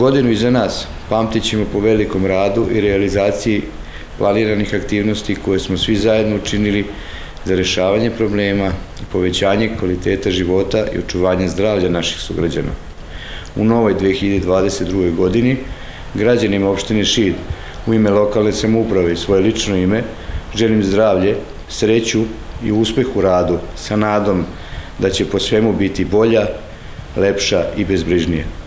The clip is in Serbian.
Godinu iza nas pamtit ćemo po velikom radu i realizaciji planiranih aktivnosti koje smo svi zajedno učinili za rešavanje problema, i povećanje kvaliteta života i očuvanje zdravlja naših sugrađana. U novoj 2022. godini građanima opštine Šid u ime lokalne samouprave i svoje lično ime želim zdravlje, sreću i uspeh u radu sa nadom da će po svemu biti bolja, lepša i bezbrižnija.